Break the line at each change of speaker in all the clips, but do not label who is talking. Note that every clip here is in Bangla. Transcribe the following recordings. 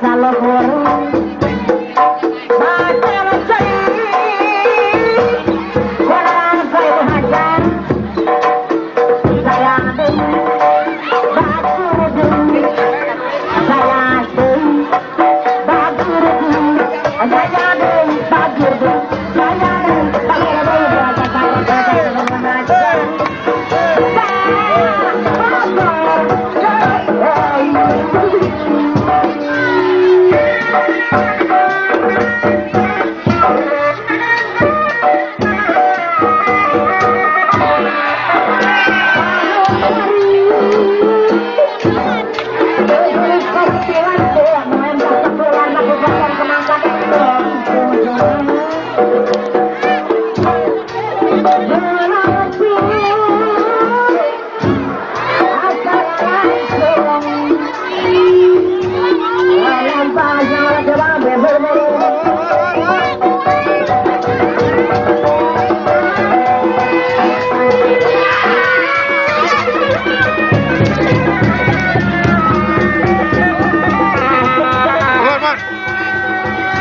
চালক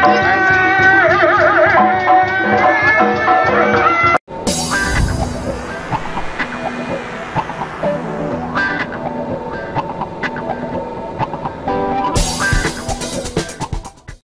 Thank you.